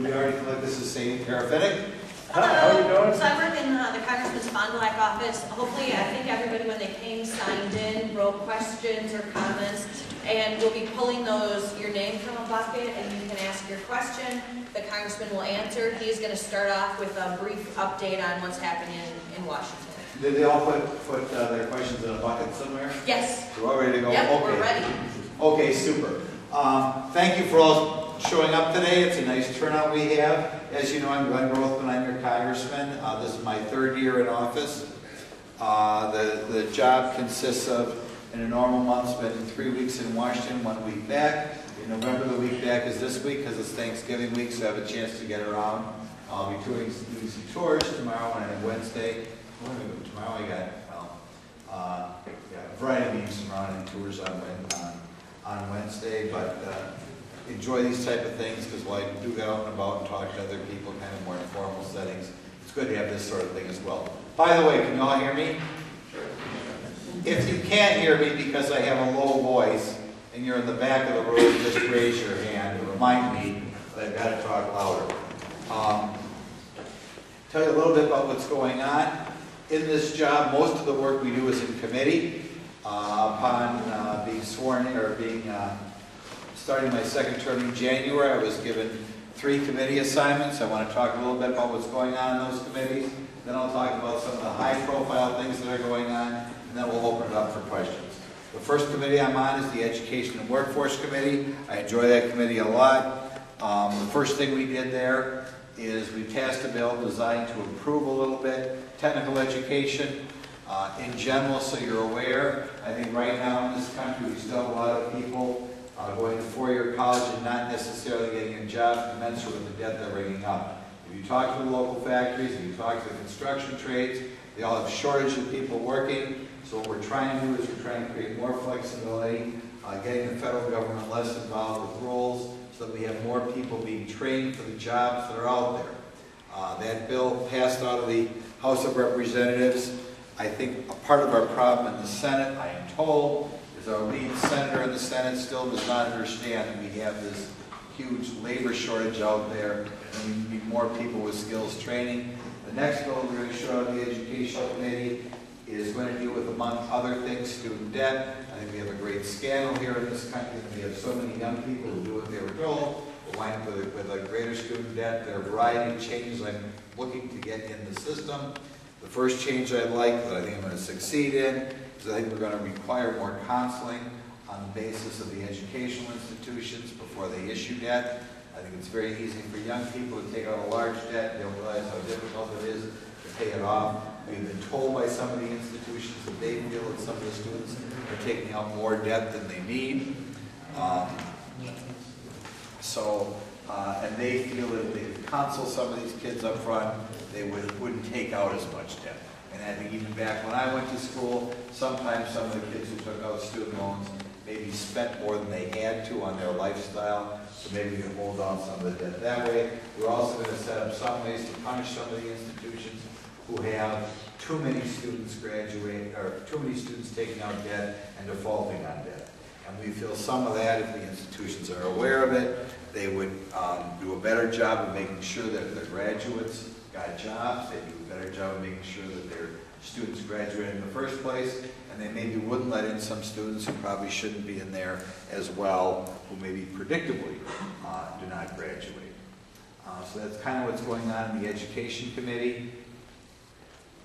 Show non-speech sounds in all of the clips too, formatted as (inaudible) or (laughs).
Do we already collect this as Sadie Parafetic? Hi, how you doing? So I work in uh, the Congressman's Fond du Lac office. Hopefully, I think everybody, when they came, signed in, wrote questions or comments. And we'll be pulling those, your name from a bucket, and you can ask your question. The congressman will answer. He's going to start off with a brief update on what's happening in- in Washington. Did they all put, put uh, their questions in a bucket somewhere? Yes, We're all ready to go? yep, we're Okay. ready. Okay, super. Um, Thank you for all showing up today. It's a nice turnout we have. As you know, I'm Glenn Grothman. I'm your congressman. Uh, This is my third year in office. Uh, The, the job consists of, in a normal month, spending three weeks in Washington, one week back. In November, the week back is this week because it's Thanksgiving week, so I have a chance to get around. I'll be doing some tours tomorrow and Wednesday. Tomorrow I got, well, uh, yeah, a variety of meetings tomorrow and tours on on on Wednesday, but uh, enjoy these type of things, because while I do go out and about and talk to other people, kind of more informal settings, it's good to have this sort of thing as well. By the way, can you all hear me? If you can't hear me because I have a low voice, and you're in the back of the room, just raise your hand to remind me that I've got to talk louder. Um, Tell you a little bit about what's going on. In this job, most of the work we do is in committee. Uh, Upon uh, being sworn in, or being, uh, starting my second term in January, I was given three committee assignments. I want to talk a little bit about what's going on in those committees. Then I'll talk about some of the high-profile things that are going on, and then we'll open it up for questions. The first committee I'm on is the Education and Workforce Committee. I enjoy that committee a lot. Um, The first thing we did there is we passed a bill designed to improve a little bit technical education uh, in general, so you're aware. I think right now in this country, we still have a lot of people uh, going to four-year college and not necessarily getting a job commensurate with the debt they're bringing up. If you talk to the local factories, if you talk to the construction trades, they all have shortage of people working. So what we're trying to do is we're trying to create more flexibility, uh, getting the federal government less involved with rules, so that we have more people being trained for the jobs that are out there. Uh, That bill passed out of the House of Representatives. I think a part of our problem in the Senate, I am told, our lead senator in the Senate still does not understand that we have this huge labor shortage out there, and we need more people with skills training. The next bill we're going to show to the Education Committee is going to deal with, among other things, student debt. I think we have a great scandal here in this country, we have so many young people who do what they were told, will wind up with a, with a greater student debt. There are a variety of changes I'm looking to get in the system. The first change I'd like, that I think I'm going to succeed in, is I think we're going to require more counseling on the basis of the educational institutions before they issue debt. I think it's very easy for young people to take out a large debt, they don't realize how difficult it is to pay it off. We've been told by some of the institutions that they feel that some of the students are taking out more debt than they need. Um, So, uh, and they feel that if they counsel some of these kids up front, they would, wouldn't take out as much debt. And I think even back when I went to school, sometimes some of the kids who took out student loans maybe spent more than they had to on their lifestyle, so maybe we can hold on some of the debt that way. We're also going to set up some ways to punish some of the institutions who have too many students graduate, or too many students taking out debt and defaulting on debt. And we feel some of that, if the institutions are aware of it, they would um, do a better job of making sure that their graduates got jobs, they do a better job of making sure that their students graduate in the first place, and they maybe wouldn't let in some students who probably shouldn't be in there as well, who maybe predictably uh, do not graduate. Uh, So that's kind of what's going on in the Education Committee.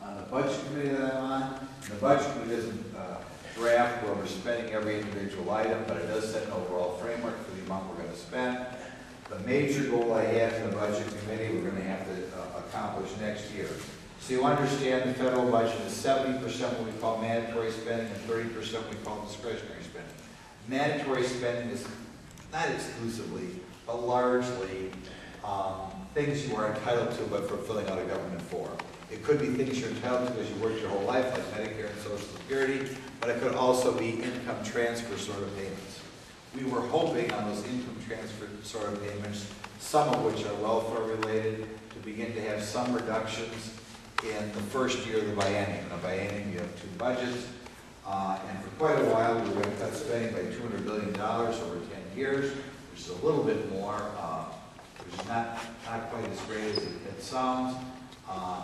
On the Budget Committee that I'm on, the Budget Committee doesn't uh, draft where we're spending every individual item, but it does set an overall framework for the amount we're going to spend. The major goal I have in the Budget Committee, we're going to have to uh, accomplish next year. So you understand the federal budget is seventy percent what we call mandatory spending and thirty percent what we call discretionary spending. Mandatory spending is not exclusively, but largely um, things you are entitled to but fulfilling out a government form. It could be things you're entitled to because you worked your whole life, like Medicare and Social Security, but it could also be income transfer sort of payments. We were hoping on those income transfer sort of payments, some of which are welfare related, begin to have some reductions in the first year of the biennium. In a biennium, you have two budgets, uh, and for quite a while, we were going to cut spending by $200 billion over 10 years, which is a little bit more, uh, which is not, not as great as it sounds. Uh,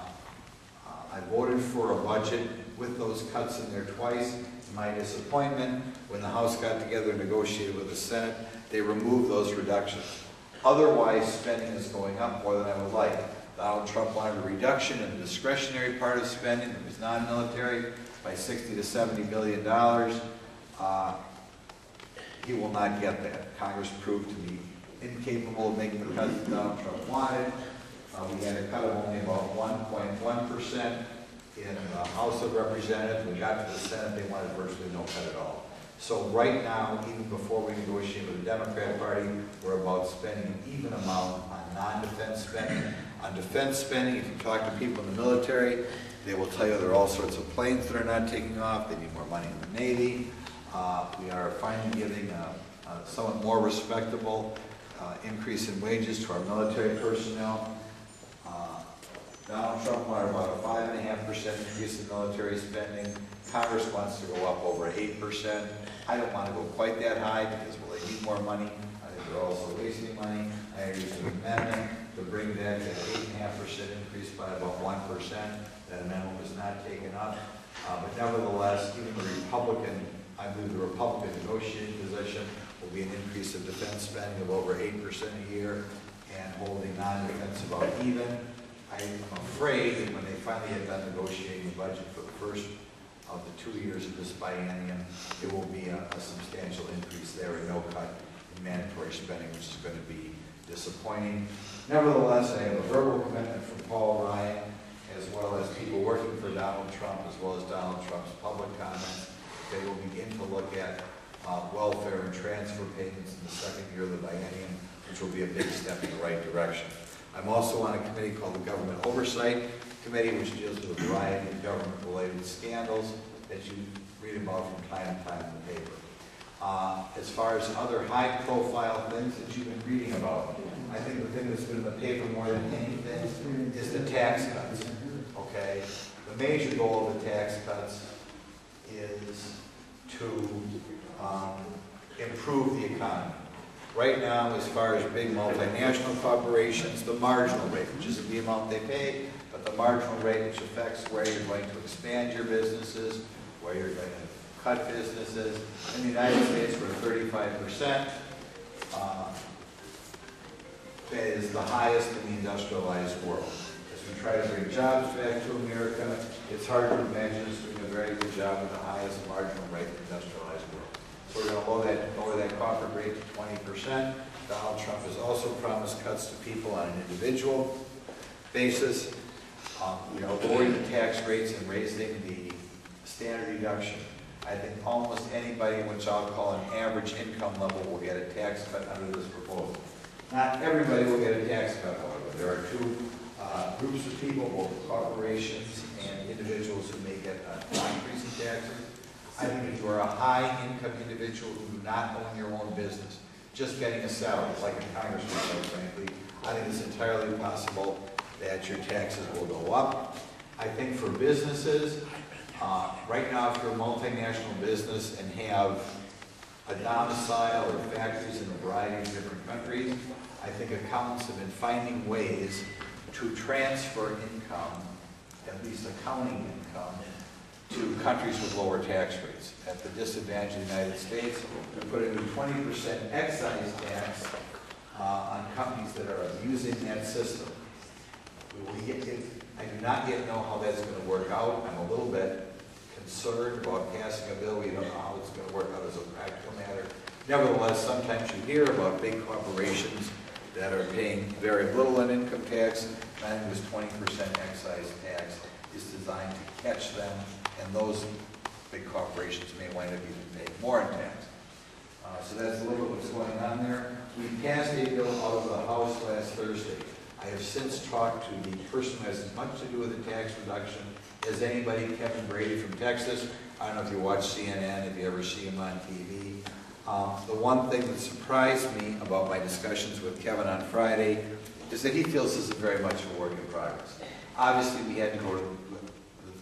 uh, I voted for a budget with those cuts in there twice. My disappointment, when the House got together and negotiated with the Senate, they removed those reductions. Otherwise, spending is going up more than I would like. Donald Trump wanted a reduction in the discretionary part of spending that was non-military by 60 to 70 billion dollars. Uh, He will not get that. Congress proved to be incapable of making the cuts that Donald Trump wanted. Uh, We had a cut of only about 1.1 percent in the House of Representatives. We got to the Senate, they wanted virtually no cut at all. So right now, even before we negotiate with the Democrat Party, we're about spending an even amount on non-defense spending. On defense spending, if you talk to people in the military, they will tell you there are all sorts of planes that are not taking off, they need more money in the Navy. Uh, We are finally giving a a somewhat more respectable uh, increase in wages to our military personnel. Donald Trump wanted about a five and a half percent increase in military spending. Congress wants to go up over eight percent. I don't want to go quite that high because, well, they need more money. I think they're also wasting money. I introduced an amendment to bring that to eight and a half percent increase by about one percent. That amendment was not taken up. Uh, But nevertheless, even the Republican, I believe the Republican negotiating position will be an increase of defense spending of over eight percent a year and holding non-defense about even. I'm afraid that when they finally get done negotiating the budget for the first of the two years of this biennium, it will be a a substantial increase there and no cut in mandatory spending, which is going to be disappointing. Nevertheless, I have a verbal commitment from Paul Ryan, as well as people working for Donald Trump, as well as Donald Trump's public comments. They will begin to look at uh, welfare and transfer payments in the second year of the biennium, which will be a big step in the right direction. I'm also on a committee called the Government Oversight Committee, which deals with a variety of government-related scandals that you read about from time to time in the paper. Uh, As far as other high-profile things that you've been reading about, I think the thing that's been in the paper more than anything is the tax cuts, okay? The major goal of the tax cuts is to um, improve the economy. Right now, as far as big multinational corporations, the marginal rate, which isn't the amount they pay, but the marginal rate which affects where you're going to expand your businesses, where you're going to cut businesses. In the United States, we're thirty-five percent. Uh, That is the highest in the industrialized world. As we try to bring jobs back to America, it's hard to imagine us doing a very good job with the highest marginal rate in the industrialized world. We're going to lower that, lower that corporate rate to twenty percent. Donald Trump has also promised cuts to people on an individual basis. Um, You know, lowering the tax rates and raising the standard deduction. I think almost anybody, which I'll call an average income level, will get a tax cut under this proposal. Not everybody will get a tax cut, however. There are two uh, groups of people, both corporations and individuals who may get an increase in taxes. I think if you are a high-income individual who do not own your own business, just getting a salary, like a congressman, quite frankly, I think it's entirely possible that your taxes will go up. I think for businesses, uh, right now, if you're a multinational business and have a domicile or factories in a variety of different countries, I think accountants have been finding ways to transfer income, at least accounting income, to countries with lower tax rates. At the disadvantage of the United States, we put in a twenty percent excise tax uh, on companies that are abusing that system. Get, I do not yet know how that's gonna work out. I'm a little bit concerned about passing a bill. We don't know how it's gonna work out as a practical matter. Nevertheless, sometimes you hear about big corporations that are paying very little in income tax. I think this twenty percent excise tax is designed to catch them, and those big corporations may wind up even paying more in tax. Uh, So that's a little bit what's going on there. We passed a bill out of the House last Thursday. I have since talked to the person who has as much to do with the tax reduction as anybody, Kevin Brady from Texas. I don't know if you watch CNN, if you ever see him on TV. Um, The one thing that surprised me about my discussions with Kevin on Friday is that he feels this is very much a work in progress. Obviously, we had to go to,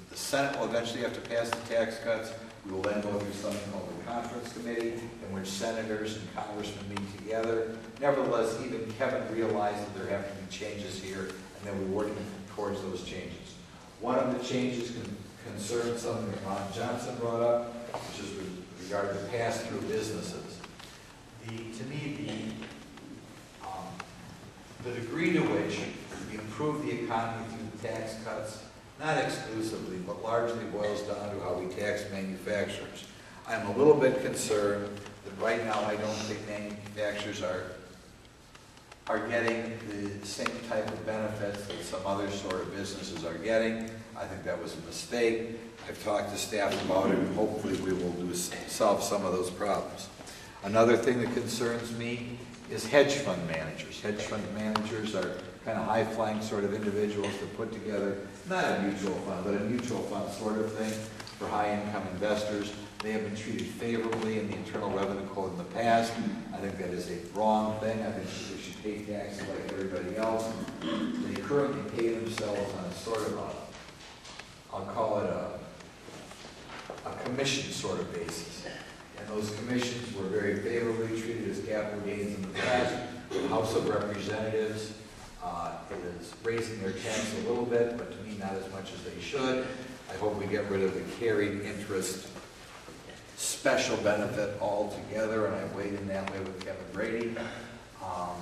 the Senate will eventually have to pass the tax cuts. We will then go through something called the conference committee, in which senators and congressmen meet together. Nevertheless, even Kevin realized that there have to be changes here, and then we're working towards those changes. One of the changes con- concerns something that Ron Johnson brought up, which is with regard to pass-through businesses. The, to me, the, um, the degree to which we improve the economy through the tax cuts, not exclusively, but largely boils down to how we tax manufacturers. I'm a little bit concerned that right now I don't think manufacturers are, are getting the same type of benefits that some other sort of businesses are getting. I think that was a mistake. I've talked to staff about it, and hopefully we will do, solve some of those problems. Another thing that concerns me is hedge fund managers. Hedge fund managers are kind of high-flying sort of individuals that put together, not a mutual fund, but a mutual fund sort of thing for high-income investors. They have been treated favorably in the Internal Revenue Code in the past. I think that is a wrong thing. I think they should pay taxes like everybody else. They currently pay themselves on a sort of a, I'll call it a, a commission sort of basis. And those commissions were very favorably treated as capital gains in the past. The House of Representatives is raising their tax a little bit, but to me, not as much as they should. I hope we get rid of the carried interest special benefit altogether, and I weighed in that way with Kevin Brady. Um,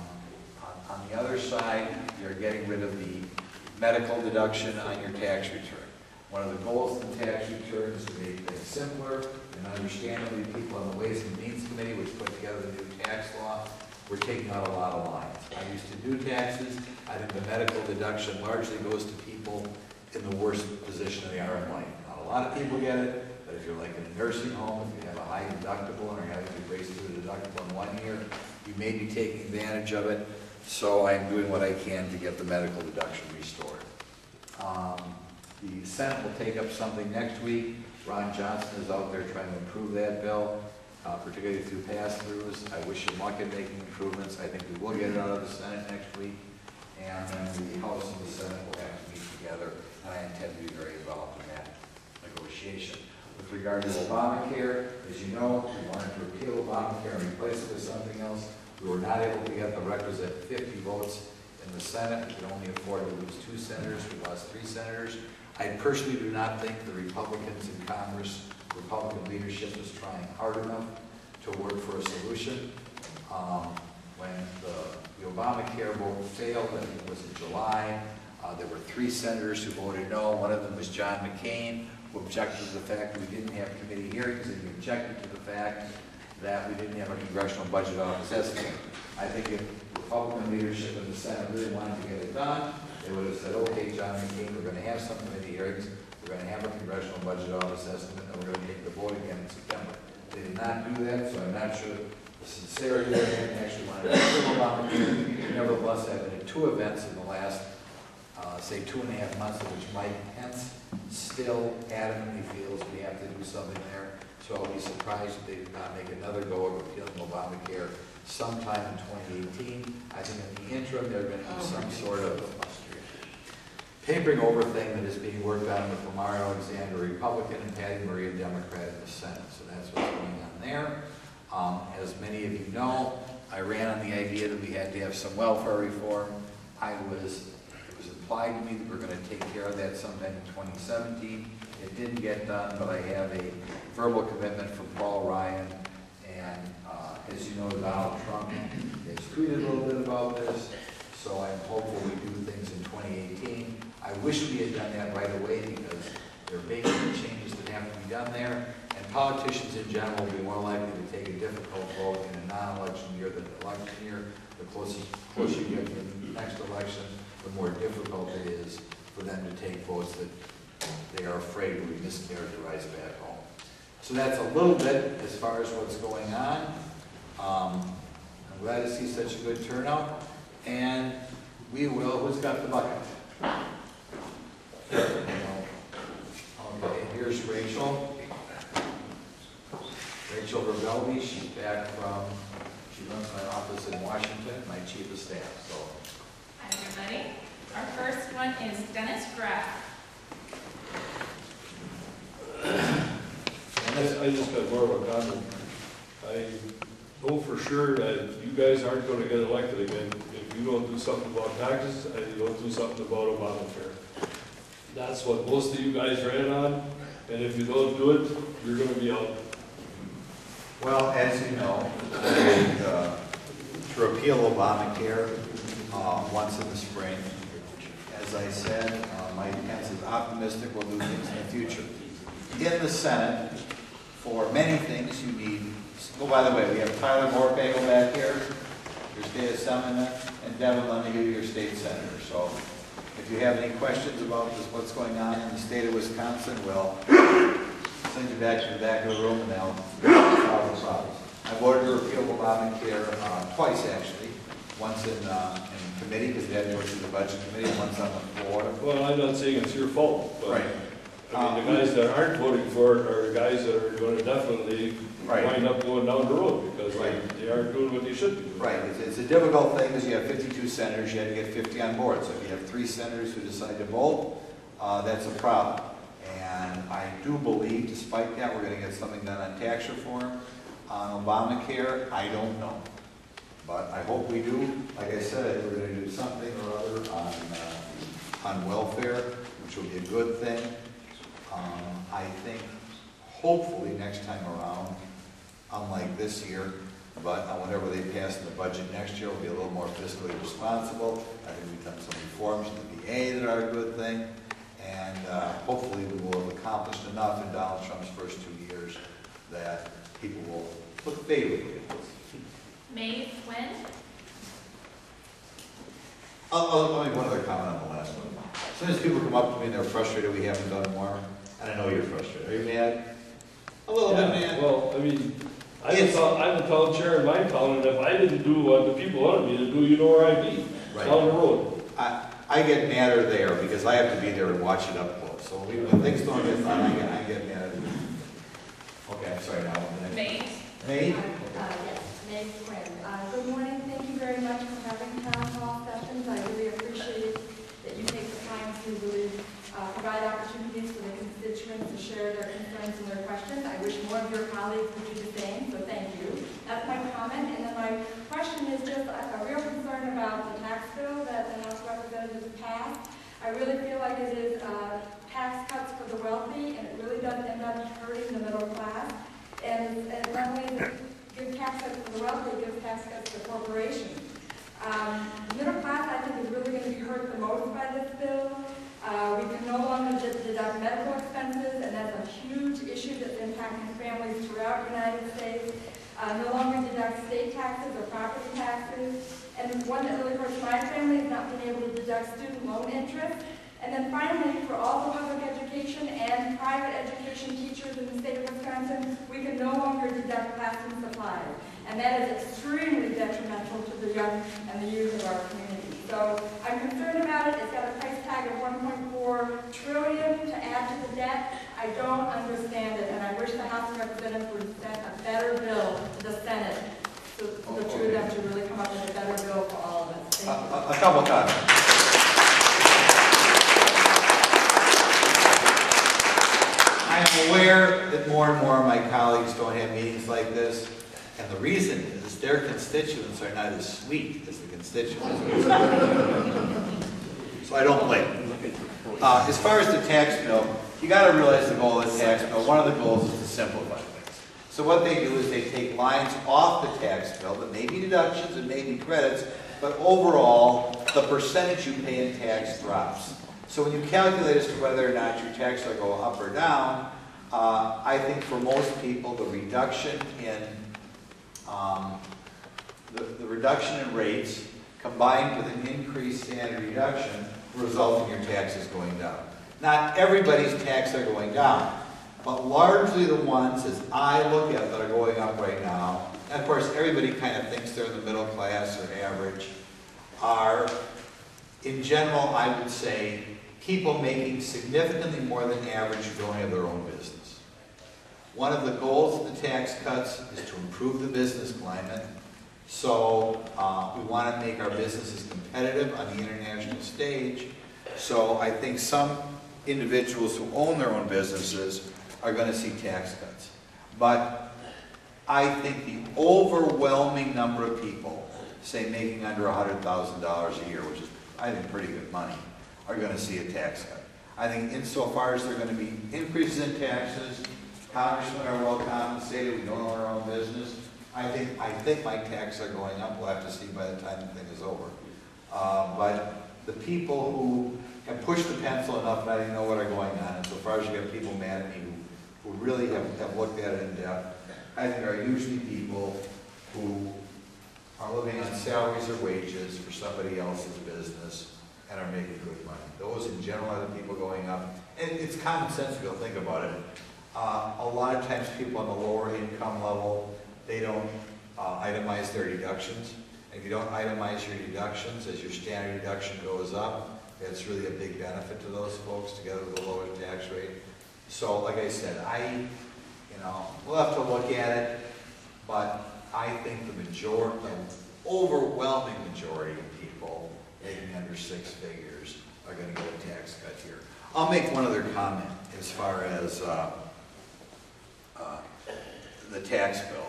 On on the other side, you're getting rid of the medical deduction on your tax return. One of the goals of the tax return is to make things simpler, and understandably, people on the Ways and Means Committee, which put together the new tax law, we're taking out a lot of lines. I used to do taxes, I think the medical deduction largely goes to people in the worst position they are in life. Not a lot of people get it, but if you're like in a nursing home, if you have a high deductible and are having to raise the deductible in one year, you may be taking advantage of it. So I'm doing what I can to get the medical deduction restored. Um, The Senate will take up something next week. Ron Johnson is out there trying to improve that bill, uh, particularly through pass-throughs. I wish him luck in making improvements. I think we will get it out of the Senate next week. And then the House and the Senate will have to meet together, and I intend to be very involved in that negotiation. With regard to Obamacare, as you know, we wanted to repeal Obamacare and replace it with something else. We were not able to get the requisite 50 votes in the Senate. We could only afford to lose two senators. We lost three senators. I personally do not think the Republicans in Congress, Republican leadership is trying hard enough to work for a solution. Um, When the the Obamacare vote failed, I think it was in July, uh, there were three senators who voted no. One of them was John McCain, who objected to the fact that we didn't have committee hearings, and he objected to the fact that we didn't have a congressional budget office estimate. I think if Republican leadership in the Senate really wanted to get it done, they would have said, okay, John McCain, we're gonna have some committee hearings, we're gonna have a congressional budget office estimate, and we're gonna take the vote again in September. They did not do that, so I'm not sure the sincerity of it, actually wanted to kill Obamacare. Nevertheless, I've been two events in the last, uh, say, two and a half months, which Mike Pence still adamantly feels we have to do something there. So I'll be surprised if they do not make another go of repealing Obamacare sometime in 2018. I think in the interim, going to do some sort of papering over thing that is being worked on with Lamar Alexander, Republican, and Patty Murray, a Democrat in the Senate. So that's what's going on there. Um, As many of you know, I ran on the idea that we had to have some welfare reform. I was, it was implied to me that we're going to take care of that sometime in 2017. It didn't get done, but I have a verbal commitment from Paul Ryan. And uh, as you know, Donald Trump has tweeted a little bit about this, so I'm hopeful we do things in 2018. I wish we had done that right away because there are big changes that have to be done there. And politicians in general will be more likely to take a difficult vote in a non-election year than an election year. The closer, closer you get to the next election, the more difficult it is for them to take votes that they are afraid will be mischaracterized back home. So that's a little bit as far as what's going on. Um, I'm glad to see such a good turnout. And we will, who's got the bucket? Okay, here's Rachel. Rachel Rebelby, she's back from, she runs my office in Washington, my chief of staff, so. Hi, everybody. Our first one is Dennis Graff. Dennis, more of a comment. I know for sure that you guys aren't gonna get elected again if you don't do something about taxes and you don't do something about Obamacare. That's what most of you guys ran on, and if you don't do it, you're gonna be out. Well, as you know, uh, to repeal Obamacare uh, once in the spring, as I said, uh, Mike is optimistic we'll do things in the future. In the Senate, for many things, you need, oh, by the way, we have Tyler Vorpagel back here, your state assemblyman, and Devin LeMahieu, your state senator. So if you have any questions about this, what's going on in the state of Wisconsin, we'll send you back to the back of the room and they'll solve the problems. I voted to repeal Obamacare uh, twice, actually. Once in, uh, in committee, because we had to go through the budget committee, and once on the floor. Well, I'm not saying it's your fault, but, Right. I mean, the guys that aren't voting for it are the guys that are gonna definitely Right. wind up going down the road, because they, Right. they aren't doing what they should be doing. Right, it's, it's a difficult thing, because you have fifty-two senators, you had to get fifty on board. So if you have three senators who decide to vote, uh, that's a problem. And I do believe, despite that, we're gonna get something done on tax reform. On Obamacare, I don't know. But I hope we do. Like I said, we're gonna do something or other on, uh, on welfare, which will be a good thing. Um, I think hopefully next time around, unlike this year, but uh, whenever they pass in the budget next year, we'll be a little more fiscally responsible. I think we've done some reforms in the VA that are a good thing. And uh, hopefully we will have accomplished enough in Donald Trump's first two years that people will look favorably at this. May Quinn. I'll, I'll, I'll make one other comment on the last one. Sometimes people come up to me and they're frustrated we haven't done more, and I know you're frustrated. Are you mad? A little bit Yeah, mad. Well, I mean, I'm a It's- town, I'm a town chair in my town, and if I didn't do what the people wanted me to do, you know where I'd be, Right. down the road. I, I get madder there because I have to be there and watch it up close. So we- when things don't get done, I get, I get mad. Okay, I'm sorry, now, the next. May. May? Uh, Yes, Meg Quinn. Uh, Good morning, thank you very much for having town hall sessions. I really appreciate that you take the time to really uh, provide opportunities for the constituents to share their concerns and their questions. I wish more of your colleagues would do the same, so thank you. My comment, and then my question is just a real concern about the tax bill that the House Representatives passed. I really feel like it is uh, tax cuts for the wealthy, and it really does end up hurting the middle class. And, and not only give tax cuts for the wealthy, it gives tax cuts to corporations. Um, middle class, I think, is really going to be hurt the most by this bill. Uh, we can no longer de- deduct medical expenses, and that's a huge issue that's impacting families throughout the United States. Uh, no longer deduct state taxes or property taxes. And one that really hurts my family is not being able to deduct student loan interest. And then finally, for all the public education and private education teachers in the state of Wisconsin, we can no longer deduct classroom supplies. And that is extremely detrimental to the young and the youth of our community. So I'm concerned about it. It's got a price tag of 1.4 trillion to add to the debt. I don't understand it, and I wish the House of Representatives would send a better bill to the Senate, so for the two of them to really come up with a better bill for all of us. A, Thank you. a- a couple comments. I'm aware that more and more of my colleagues don't have meetings like this, and the reason their constituents are not as sweet as the constituents. So I don't blame. Uh, as far as the tax bill, you gotta realize the goal of the tax bill, one of the goals is to simplify things. So what they do is they take lines off the tax bill that may be deductions and may be credits, but overall, the percentage you pay in tax drops. So when you calculate as to whether or not your tax are going up or down, uh, I think for most people, the reduction in, um, the, the reduction in rates combined with an increased standard reduction result in your taxes going down. Not everybody's taxes are going down, but largely the ones, as I look at, that are going up right now, and of course, everybody kind of thinks they're in the middle class or average, are, in general, I would say, people making significantly more than average who don't have their own business. One of the goals of the tax cuts is to improve the business climate. So uh, we want to make our businesses competitive on the international stage. So I think some individuals who own their own businesses are going to see tax cuts. But I think the overwhelming number of people, say making under hundred thousand dollars a year, which is, I think, pretty good money, are gonna see a tax cut. I think insofar as there are gonna be increases in taxes, congressmen are well compensated, we don't own our own business. I think, I think my taxes are going up, we'll have to see by the time the thing is over. Uh, but the people who have pushed the pencil enough that I didn't know what are going on, and so far as you get people mad at me who, who really have, have looked at it in depth, I think are usually people who are living on salaries or wages for somebody else's business and are making good money. Those in general are the people going up, and it's common sense to go think about it. Uh, a lot of times people on the lower income level, they don't uh, itemize their deductions. If you don't itemize your deductions, as your standard deduction goes up, that's really a big benefit to those folks together with a lower tax rate. So like I said, I, you know, we'll have to look at it, but I think the majority, the overwhelming majority of people making under six figures are gonna get a tax cut here. I'll make one other comment as far as, uh, uh, the tax bill.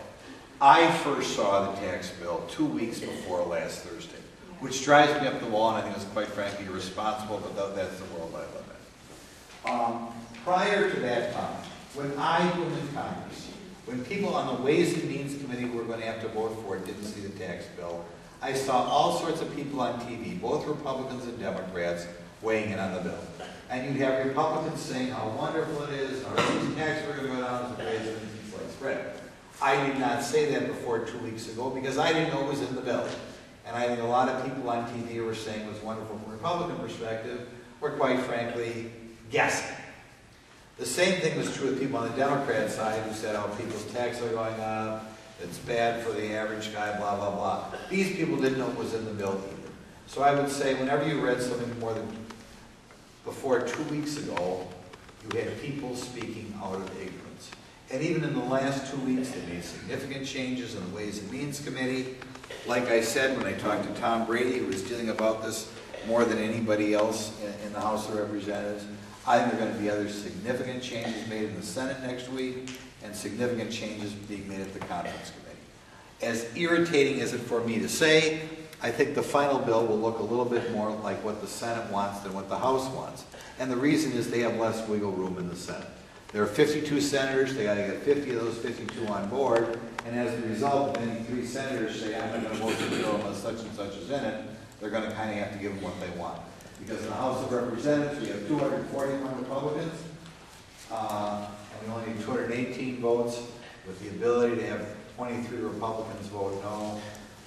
I first saw the tax bill two weeks before last Thursday, which drives me up the wall, and I think it's quite frankly irresponsible, but that's the world I live in. Um, Prior to that time, when I was in Congress, when people on the Ways and Means Committee were going to have to vote for it didn't see the tax bill, I saw all sorts of people on TV, both Republicans and Democrats, weighing in on the bill. And you'd have Republicans saying how wonderful it is, our tax are going to go down as a Ways and like spread. I did not say that before two weeks ago because I didn't know it was in the bill. And I think a lot of people on TV were saying it was wonderful from a Republican perspective, were quite frankly guessing. The same thing was true with people on the Democrat side who said, oh, people's taxes are going up, it's bad for the average guy, blah, blah, blah. These people didn't know it was in the bill either. So I would say whenever you read something more than, before two weeks ago, you had people speaking out of ignorance. And even in the last two weeks, they made significant changes in the Ways and Means Committee. Like I said, when I talked to Tom Brady, who was dealing about this more than anybody else in, in the House of Representatives, I think there are going to be other significant changes made in the Senate next week and significant changes being made at the Conference Committee. As irritating as it for me to say, I think the final bill will look a little bit more like what the Senate wants than what the House wants. And the reason is they have less wiggle room in the Senate. There are 52 senators, they got to get 50 of those 52 on board, and as a result, if any three senators say, I'm not to vote for the bill unless such and such is in it, they're going to kind of have to give them what they want. Because in the House of Representatives, we have 241 Republicans, uh, and we only need 218 votes, with the ability to have 23 Republicans vote no.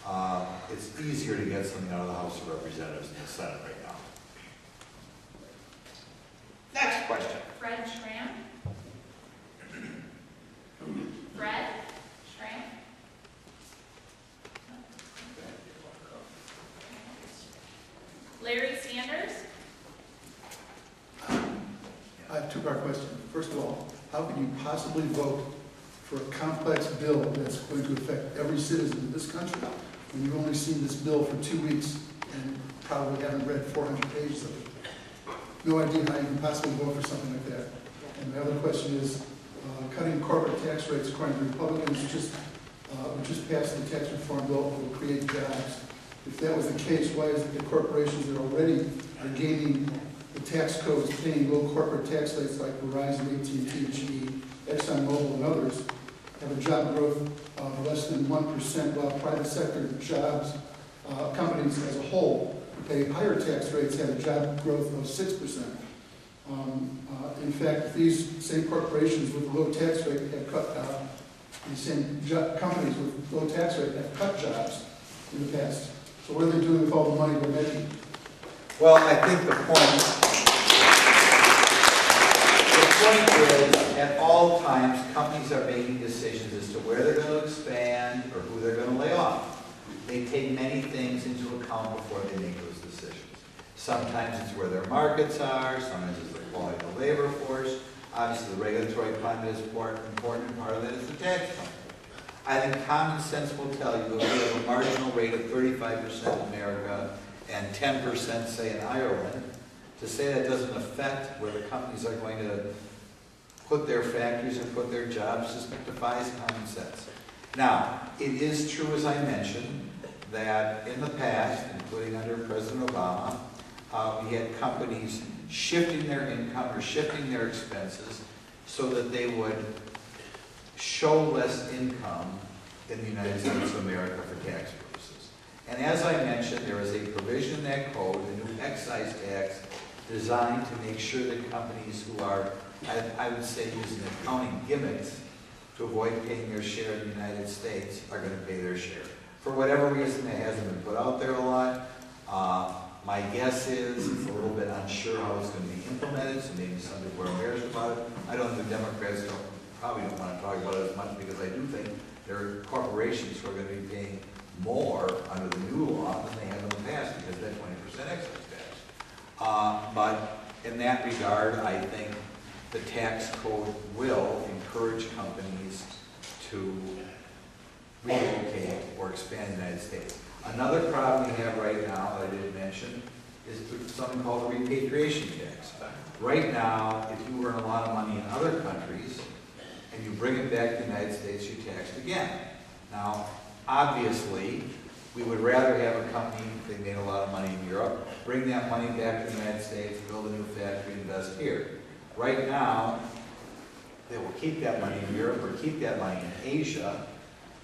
Uh, It's easier to get something out of the House of Representatives than the Senate right now. Next question. Fred Schramm. Fred Schramm. Larry Sanders. I have a two-part question. First of all, how can you possibly vote for a complex bill that's going to affect every citizen in this country when you've only seen this bill for two weeks and probably haven't read 400 pages of it? No idea how you can possibly vote for something like that. And the other question is, uh, cutting corporate tax rates according to Republicans just, uh, just passed the tax reform bill that will create jobs. If that was the case, why is it the corporations that already are gaining the tax codes paying low corporate tax rates like Verizon, AT&T, GE, ExxonMobil, and others have a job growth of less than one percent, while private sector jobs, uh, companies as a whole, pay higher tax rates, have a job growth of six percent. Um, uh, In fact, these same corporations with a low tax rate have cut, uh, these same companies with low tax rate have cut jobs in the past. So what are they doing with all the money they're making? Well, I think the point, the point is, at all times, companies are making decisions as to where they're going to expand or who they're going to lay off. They take many things into account before they make those decisions. Sometimes it's where their markets are, sometimes it's the quality of the labor force. Obviously, the regulatory climate is important, important part of that is the tax code. I think common sense will tell you if you have a marginal rate of thirty-five percent in America and ten percent, say, in Ireland, to say that doesn't affect where the companies are going to put their factories and put their jobs just defies common sense. Now, it is true, as I mentioned, that in the past, including under President Obama, uh, we had companies shifting their income or shifting their expenses so that they would show less income in the United States of America for tax purposes. And as I mentioned, there is a provision in that code, a new excise tax, designed to make sure that companies who are, I, I would say, using accounting gimmicks to avoid paying their share in the United States are gonna pay their share. For whatever reason, it hasn't been put out there a lot. Uh, my guess is it's a little bit unsure how it's gonna be implemented, so maybe some people are embarrassed about it. I don't think Democrats don't, probably don't wanna talk about it as much because I do think there are corporations who are gonna be paying more under the new law than they have in the past because that twenty percent excise tax. Uh, but in that regard, I think the tax code will encourage companies to relocate or expand the United States. Another problem we have right now that I didn't mention is something called the repatriation tax. Right now, if you earn a lot of money in other countries and you bring it back to the United States, you're taxed again. Now, obviously, we would rather have a company, if they made a lot of money in Europe, bring that money back to the United States, build a new factory, invest here. Right now, they will keep that money in Europe or keep that money in Asia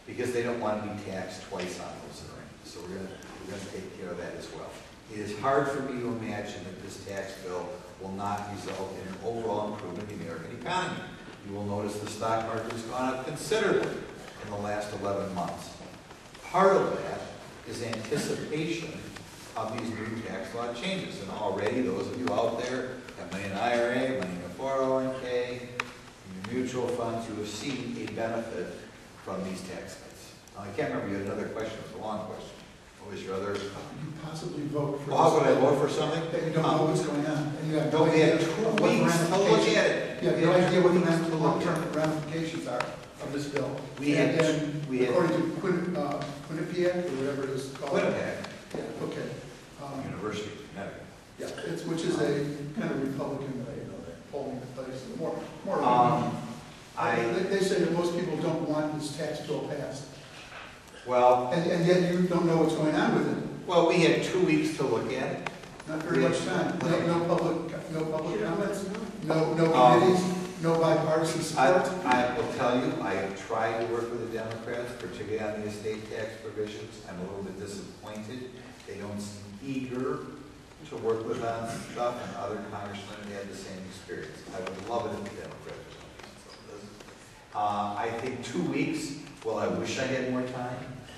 because they don't want to be taxed twice on those earnings. So we're gonna, we're gonna take care of that as well. It is hard for me to imagine that this tax bill will not result in an overall improvement in the American economy. You will notice the stock market has gone up considerably in the last 11 months. Part of that is anticipation of these new tax law changes. And already, those of you out there money in IRA, money in a 401k, in your mutual funds, you have seen a benefit from these tax cuts. Now, I can't remember, you had another question, it was a long question. What was your other? How could you possibly vote for? Well, how would I vote for something? That you don't know what's going on, and you have no we idea had two what the weeks to look ramifications- at it. You have no idea what the weeks to ram- look long-term at ramifications are of this bill. We had- And then, we had- according to Quin, uh, Quinnipiac, or whatever it is called. Winnipeg, Yeah, okay. Um, University of Connecticut. Yeah, it's, which is a kind of Republican polling place, more, more. Um, I, They, they say that most people don't want this tax bill passed, well, and, and yet you don't know what's going on with it. well, we had two weeks to look at it. Not very much time, no, no public, no public comments, no, no Um, committees, no bipartisan I, support. I will tell you, I tried to work with the Democrats, particularly on the estate tax provisions. I'm a little bit disappointed. They don't seem eager to work with on stuff, and other congressmen had the same experience. I would love it if the Democrats were this. Uh, I think two weeks, well, I wish I had more time.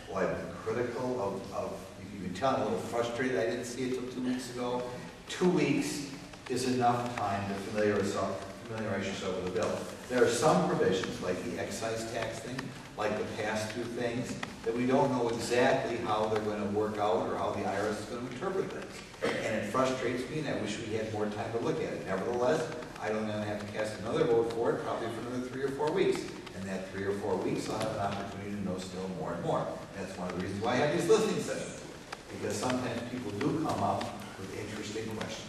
Well, I've been critical of, of, you can tell I'm a little frustrated, I didn't see it till two weeks ago. Two weeks is enough time to familiarize yourself, with the bill. There are some provisions, like the excise tax thing, like the pass-through things, that we don't know exactly how they're gonna work out or how the IRS is gonna interpret things. And it frustrates me, and I wish we had more time to look at it. Nevertheless, I don't gonna have to cast another vote for it, probably for another three or four weeks. And that three or four weeks, I'll have an opportunity to know still more and more. That's one of the reasons why I have these listening sessions. Because sometimes people do come up with interesting questions.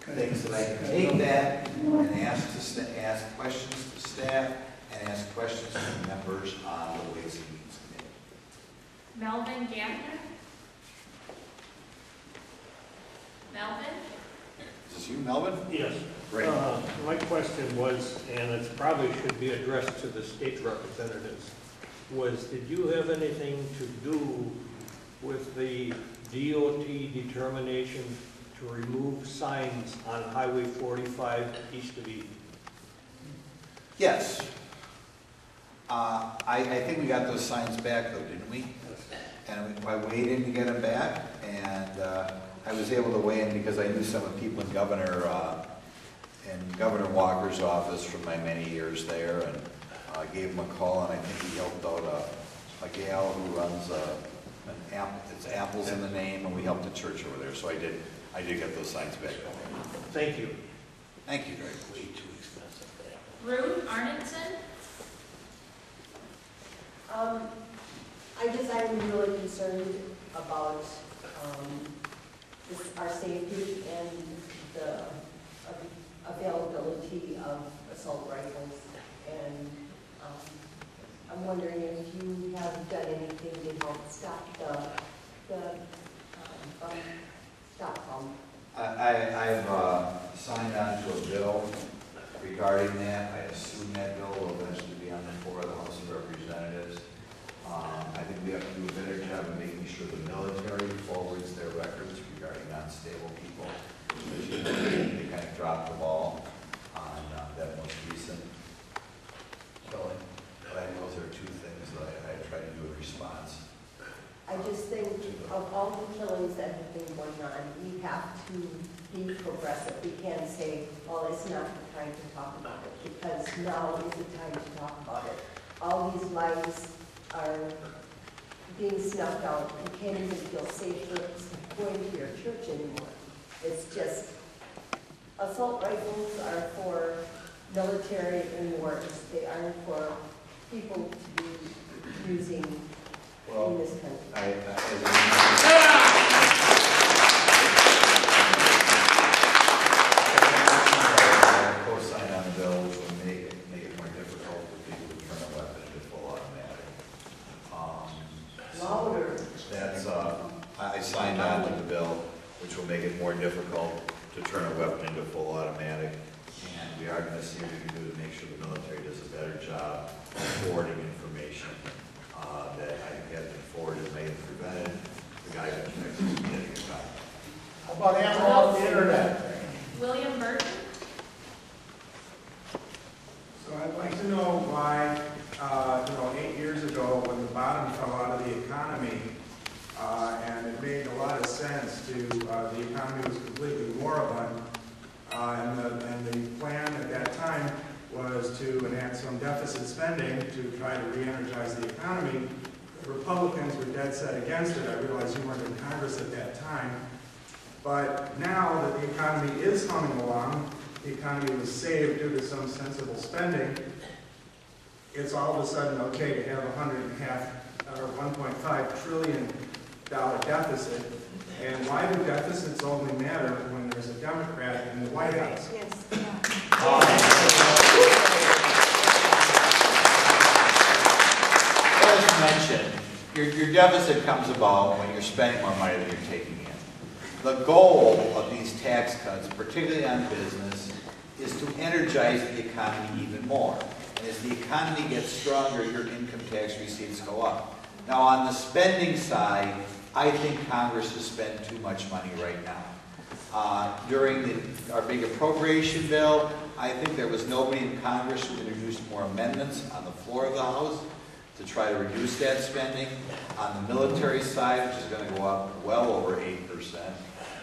Things that I can take that and ask to, sta- ask questions to staff and ask questions to members on the Ways and Means Committee. Melvin Gantner? Melvin? Is this you, Melvin? Yes. Great. Uh, My question was, and it probably should be addressed to the state representatives, was did you have anything to do with the DOT determination to remove signs on Highway 45 east of Eden? Yes. Uh, I, I think we got those signs back though, didn't we? And we- I waited to get them back, and uh, I was able to weigh in because I knew some of the people in Governor, uh, in Governor Walker's office from my many years there, and uh, gave him a call, and I think he helped out a, a gal who runs a, an app, it's Apples in the name, and we helped the church over there, so I did, I did get those signs back. Thank you. Thank you, Greg. Ruth Arnson? Um, I guess I'm really concerned about, um, this, our safety and the availability of assault rifles and, um, I'm wondering if you have done anything to help stop the, the, um, stop them. I, I- I've uh, signed on to a bill regarding that. I assume that bill will eventually be on the floor of the House of Representatives. Um, I think we have to do a better job of making sure the military forwards their records regarding unstable people. Know, They kind of dropped the ball on uh, that most recent killing. But I think those are two things that I, I tried to do in response. I just think of all the killings that have been going on, we have to be progressive. We can't say, well, it's not the time to talk about it, because now is the time to talk about it. All these lives are being snuffed out. You can't even feel safe going to your church anymore. It's just, assault rifles are for military and wars. They aren't for people to be using in this country. I, I, I co-sign on the bill, which will make it, make it more difficult for people to turn a weapon into full automatic. Um, Louder. That's, uh, I I signed on to the bill, which will make it more difficult to turn a weapon into full automatic. And we are gonna see what we can do to make sure the military does a better job of forwarding information, uh, that I think been forwarded, may have prevented the guy from getting a gun. How about the internet? William Burton? So I'd like to know why, uh, you know, eight years ago, when the bottom fell out of the economy, uh, and it made a lot of sense to, uh, the economy was completely moribund, uh, and the, and the plan at that time was to enact some deficit spending to try to re-energize the economy. The Republicans were dead set against it. I realize you weren't in Congress at that time. But now that the economy is humming along, the economy was saved due to some sensible spending, it's all of a sudden okay to have a hundred and a half, or one point five trillion dollar deficit. And why do deficits only matter when there's a Democrat in the White House? Yes. As mentioned, your, your deficit comes about when you're spending more money than you're taking in. The goal of these tax cuts, particularly on business, is to energize the economy even more. And as the economy gets stronger, your income tax receipts go up. Now, on the spending side, I think Congress has spent too much money right now. Uh, During the- our big appropriation bill, I think there was nobody in Congress who introduced more amendments on the floor of the House to try to reduce that spending. On the military side, which is going to go up well over eight percent,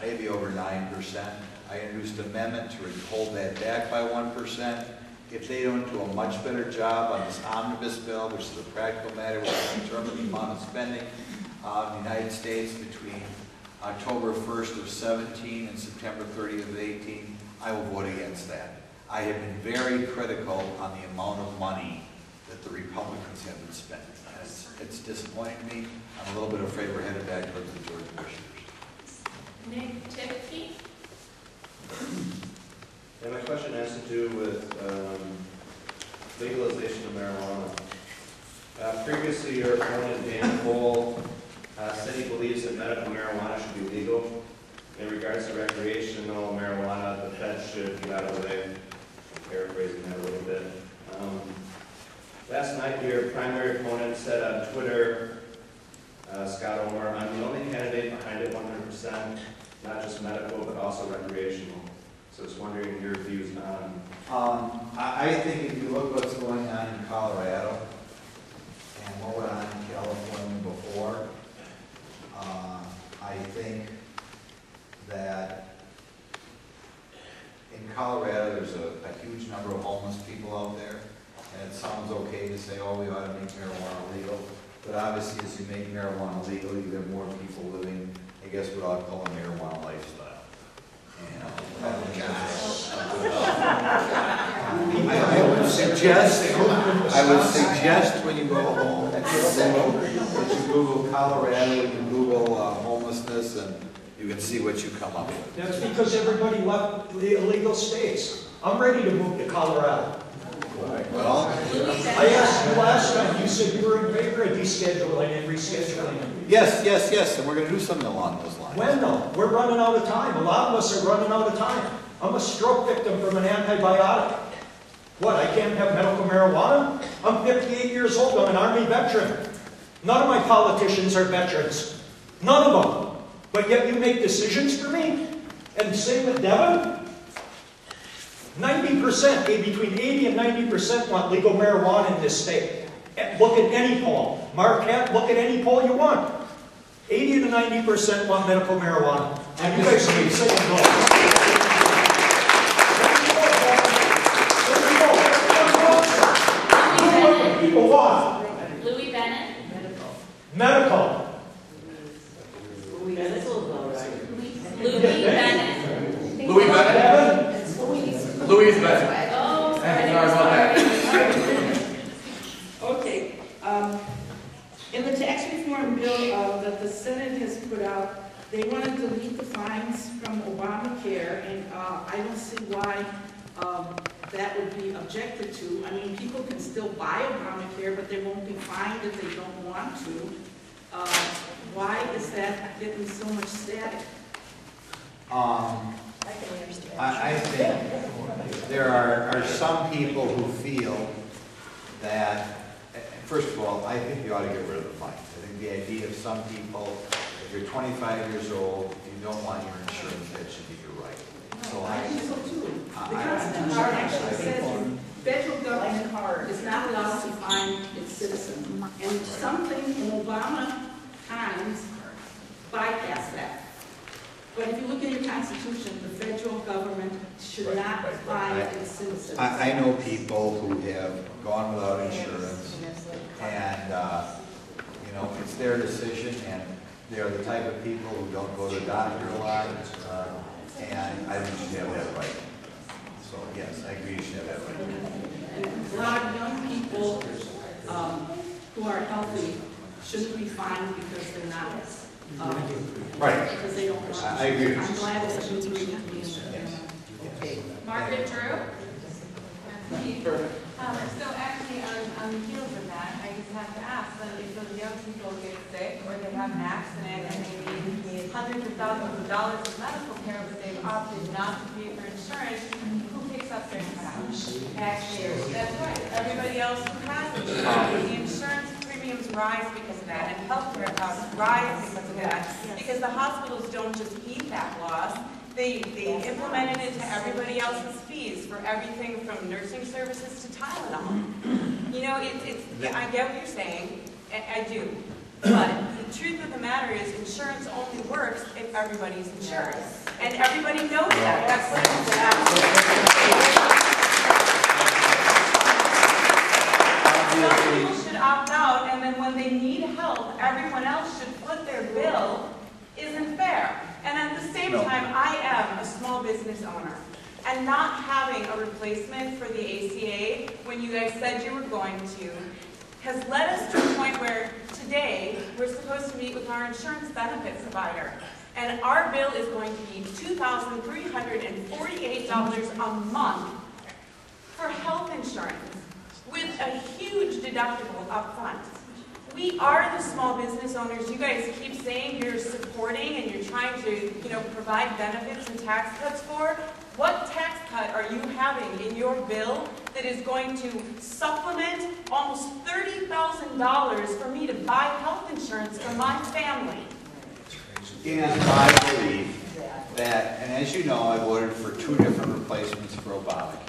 maybe over nine percent, I introduced an amendment to hold that back by one percent. If they don't do a much better job on this omnibus bill, which is a practical matter, which will determine the amount of spending uh, in the United States between October 1st of 17 and September 30th of 18, I will vote against that. I have been very critical on the amount of money that the Republicans have been spending. It's, it's disappointing me. I'm a little bit afraid we're headed back towards the George Bush And my question has to do with um, legalization of marijuana. Uh, Previously, your opponent, Dan Kohl, uh, said he believes that medical marijuana should be legal. In regards to recreational marijuana, the feds should get out of the way. I'm Paraphrasing that a little bit. Um, Last night, your primary opponent said on Twitter, uh, Scott Omer, I'm the only candidate behind it 100%, not just medical, but also recreational. So I was wondering your views on, Um, I, I think if you look what's going on in Colorado and what went on in California before, uh, I think that in Colorado, there's a, a huge number of homeless people out there. And it sounds okay to say, oh, we ought to make marijuana legal. But obviously, as you make marijuana legal, you have more people living, I guess, what I'll call a marijuana lifestyle. And I don't think that's a good I I would suggest, I would suggest when you go home, that you Google Colorado, you Google uh, homelessness, and you can see what you come up with. That's because everybody left the illegal states. I'm ready to move to Colorado. Well, I asked you last time, you said you were in favor of descheduling and rescheduling. yes, yes, yes, and we're gonna do something along those lines. When though? We're running out of time. A lot of us are running out of time. I'm a stroke victim from an antibiotic. What, I can't have medical marijuana? I'm 58 years old, I'm an Army veteran. None of my politicians are veterans. None of them. But yet you make decisions for me? And same with Devin? 90%, eh, between 80 and 90% want legal marijuana in this state. Eh, Look at any poll. Marquette, look at any poll you want. 80 to 90% want medical marijuana. And you guys keep saying no. There you go. There you go. What do People want Louis Bennett. Medical. Medical. Louis Bennett. Louis Bennett? Devin? Louis Bennett. Oh, sorry. Sorry about that. Okay, um, in the tax reform bill uh, that the Senate has put out, they want to delete the fines from Obamacare, and uh, I don't see why um, that would be objected to. I mean, people can still buy Obamacare, but they won't be fined if they don't want to. Uh, Why is that getting so much static? Um, I can understand. I, I think there are, are some people who feel that, first of all, I think you ought to get rid of the fines. I think the idea of some people, if you're twenty-five years old, if you don't want your insurance, that should be your right. So I I, think so too. I- The I- Constitution actually says federal government is not allowed to fine its citizens. And something in Obama times bypass that. But if you look at your Constitution, the federal government should not fine its citizens. I, I know people who have gone without insurance and, uh, you know, it's their decision and they're the type of people who don't go to the doctor a lot. uh, And I think you have that right. So, yes, I agree you should have that right. And a lot of young people um, who are healthy shouldn't be fined because they're not, um, Right. because they don't want. I- I agree. I'm glad that you agree with me. Yes. Margaret Drew. Um, so actually, on, on the heels of that, I just have to ask, that if those young people get sick or they have an accident and they need hundreds of thousands of dollars of medical care, but they've opted not to pay for insurance, Actually, that's right, everybody else who has insurance. The insurance premiums rise because of that, and healthcare costs rise because of that, because the hospitals don't just eat that loss, they, they implemented it to everybody else's fees for everything from nursing services to Tylenol. You know, it, it's, I get what you're saying, I, I do. But the truth of the matter is, insurance only works if everybody's insured. And everybody knows that, that's what it's about. Some people should opt out, and then when they need help, everyone else should foot their bill, isn't fair. And at the same time, I am a small business owner. And not having a replacement for the ACA, when you guys said you were going to, has led us to a point where today, we're supposed to meet with our insurance benefit provider. And our bill is going to be $2,348 a month for health insurance with a huge deductible up front. We are the small business owners you guys keep saying you're supporting and you're trying to, you know, provide benefits and tax cuts for. What tax cut are you having in your bill that is going to supplement almost $30,000 for me to buy health insurance for my family? And I believe that, and as you know, I voted for two different replacements for Obamacare.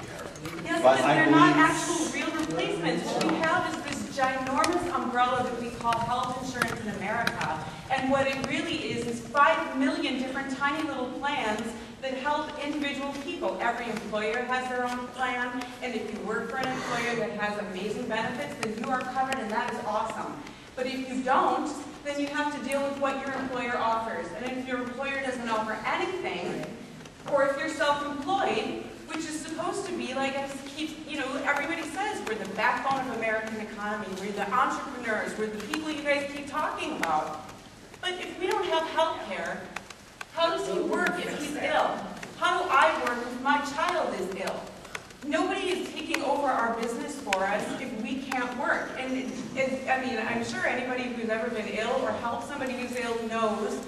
Yes, But they're not actual real replacements. What we have is this ginormous umbrella that we call health insurance in America. And what it really is, is five million different tiny little plans that help individual people. Every employer has their own plan, and if you work for an employer that has amazing benefits, then you are covered, and that is awesome. But if you don't, then you have to deal with what your employer offers. And if your employer doesn't offer anything, or if you're self-employed, which is supposed to be like, keep, you know, everybody says, we're the backbone of American economy, we're the entrepreneurs, we're the people you guys keep talking about. But if we don't have health care, how does he work if he's ill? How do I work if my child is ill? Nobody is taking over our business for us if we can't work. And I mean, I'm sure anybody who's ever been ill or helped somebody who's ill knows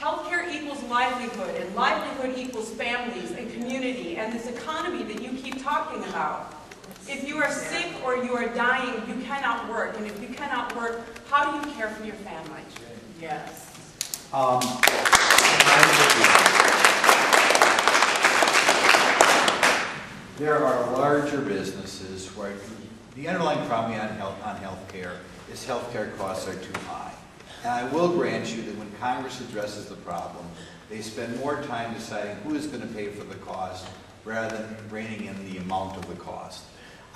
healthcare equals livelihood, and livelihood equals families and community and this economy that you keep talking about. If you are sick or you are dying, you cannot work. And if you cannot work, how do you care for your family? Yes. Um, There are larger businesses where the underlying problem on health, on healthcare is healthcare costs are too high. And I will grant you that when Congress addresses the problem, they spend more time deciding who is going to pay for the cost rather than reining in the amount of the cost.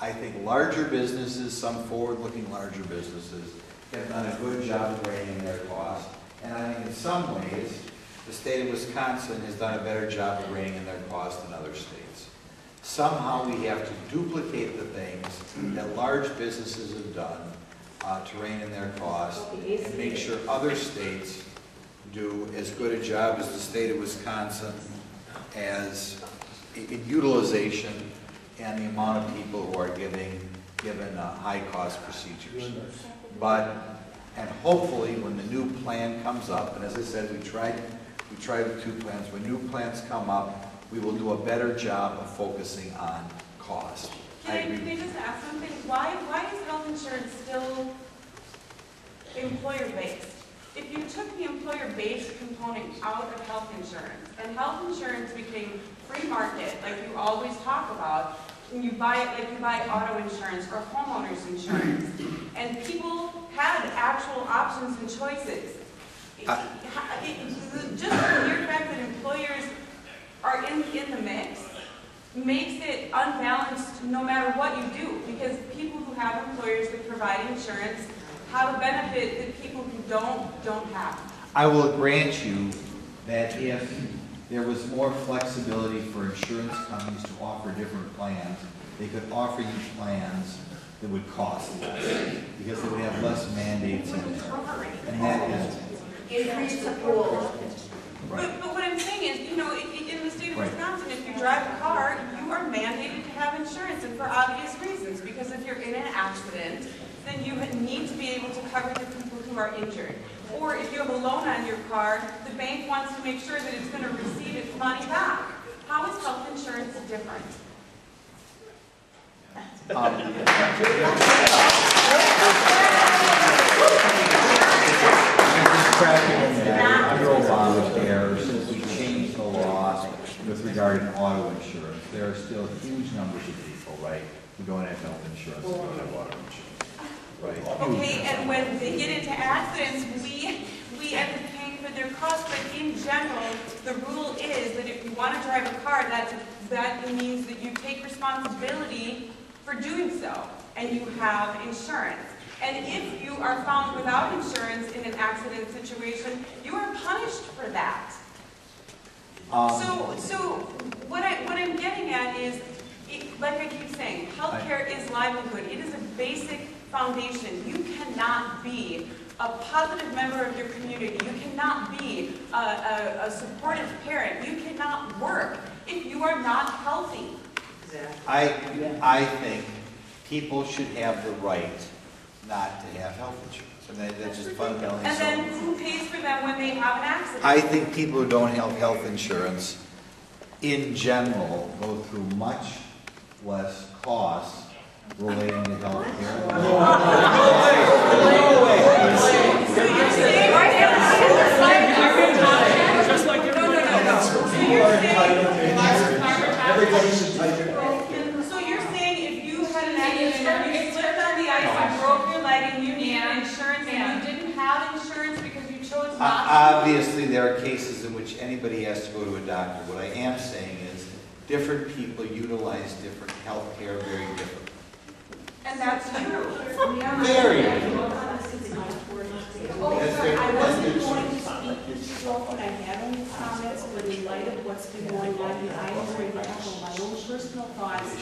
I think larger businesses, some forward-looking larger businesses, have done a good job of reining in their costs. And I think in some ways, the state of Wisconsin has done a better job of reining in their costs than other states. Somehow we have to duplicate the things that large businesses have done uh, to rein in their costs and make sure other states do as good a job as the state of Wisconsin as in in utilization and the amount of people who are giving, given uh, high-cost procedures. But, and hopefully, when the new plan comes up, and as I said, we tried, we tried with two plans, when new plans come up, we will do a better job of focusing on cost. Can I, can I just ask something? Why, why is health insurance still employer-based? If you took the employer-based component out of health insurance, and health insurance became free market, like you always talk about, when you buy it, like you buy auto insurance or homeowners insurance, and people had actual options and choices. I- uh, Just the mere fact that employers are in, in the mix makes it unbalanced no matter what you do, because people who have employers that provide insurance have a benefit that people who don't, don't have. I will grant you that if there was more flexibility for insurance companies to offer different plans, they could offer you plans that would cost less, because they would have less mandates in there. And that is, Increase the pool. But, but what I'm saying is, you know, i- i- in the state of Right. Wisconsin, if you drive a car, you are mandated to have insurance, and for obvious reasons, because if you're in an accident, then you need to be able to cover the people who are injured. Or if you have a loan on your car, the bank wants to make sure that it's gonna receive its money back. How is health insurance different? Um. Under Obamacare, since we changed the law with regard to auto insurance, there are still huge numbers of people, right, who don't have health insurance, who don't have auto insurance. Right? Okay, and when they get into accidents, we, we end up paying for their costs, but in general, the rule is that if you want to drive a car, that, that means that you take responsibility for doing so, and you have insurance. And if you are found without insurance in an accident situation, you are punished for that. Um, So, so what I, what I'm getting at is, it- like I keep saying, healthcare is livelihood. It is a basic foundation. You cannot be a positive member of your community. You cannot be a, a, a supportive parent. You cannot work if you are not healthy. I, I think people should have the right not to have health insurance, and that- that's just fundamentally And then so. who pays for them when they have an accident? I think people who don't have health insurance, in general, go through much less costs relating to health care. Just like everybody else. People are entitled to insurance. Everybody's entitled. So you're saying if you had an accident, you slipped on the ice and broke your leg and you needed insurance and you didn't have insurance because you chose O- not to? Uh, obviously, there are cases in which anybody has to go to a doctor. What I am saying is, different people utilize different health care very differently. And that's true. Very. Oh, sir. I wasn't going to speak this often, I had only comments, but in light of what's been going on, I am going to my own personal thoughts.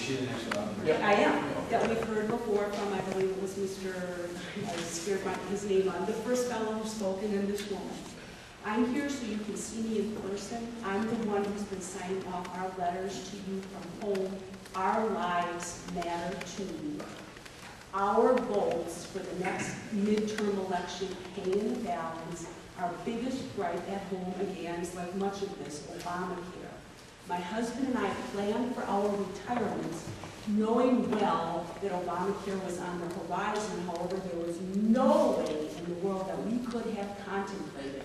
I am, that we've heard before from, I believe it was Mr., I scared my, his name on, the first fellow who spoke and this woman. I'm here so you can see me in person. I'm the one who's been signing off our letters to you from home. Our lives matter to you. Our goals for the next midterm election, paying the balance, our biggest gripe at home, again, is like much of this, Obamacare. My husband and I planned for our retirements knowing well that Obamacare was on the horizon. However, there was no way in the world that we could have contemplated